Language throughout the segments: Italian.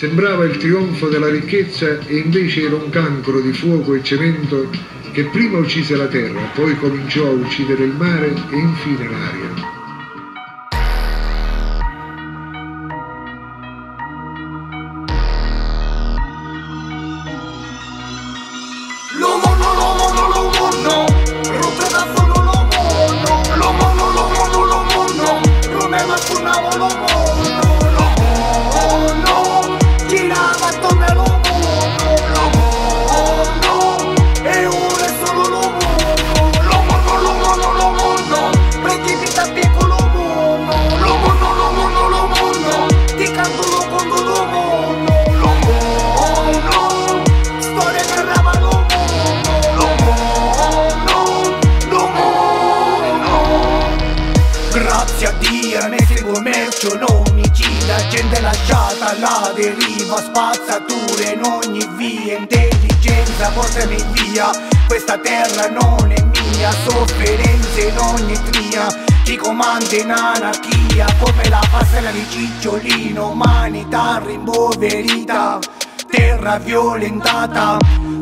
Sembrava il trionfo della ricchezza e invece era un cancro di fuoco e cemento che prima uccise la terra, poi cominciò a uccidere il mare e infine l'aria. Non mi gira Gente lasciata alla deriva Spazzature in ogni via Intelligenza portami via. Questa terra non è mia Sofferenze in ogni tria. Chi comanda in anarchia Come la passella di cicciolino Umanità rimboverita Terra violentata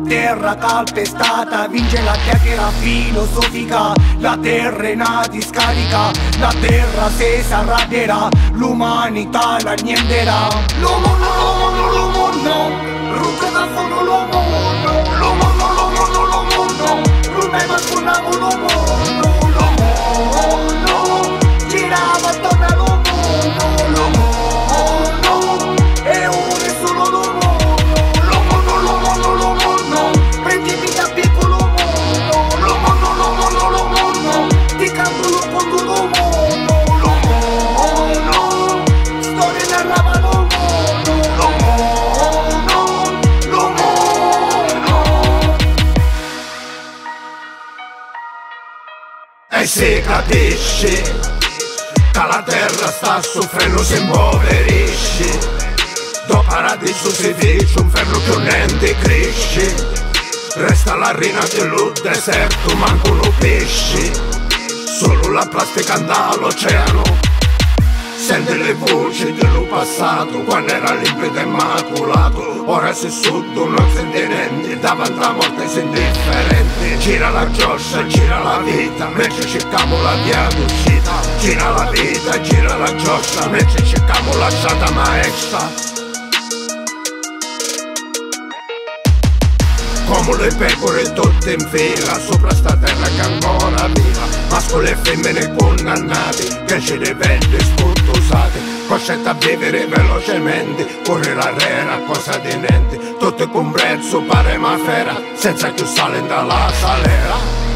terra calpestata Vince la chiacchiera filosofica La una discarica La terra se si arrabbierà L'umanità la nienterà E si capisce che la terra sta soffrendo, si impoverisce Do paradiso si dice, un ferro che niente cresce. Resta la rina dello deserto, mancano pesci. Solo la plastica andà all'oceano. Sente le voci dello passato quando era limpido e immacolato. Ora si sotto non sente niente davanti alla morte si indifferente Gira la gioscia, gira la vita mentre cerchiamo la via d'uscita. Gira la vita, gira la gioscia mentre cerchiamo la strada maestra. Come le pecore tutte in fila Sopra sta terra che ancora viva Mascoli e femmine condannati Che ci rivende spottusati Coscetta a vivere velocemente. Corre la rera, cosa di niente. Tutto con prezzo pare ma fera Senza più sale dalla salera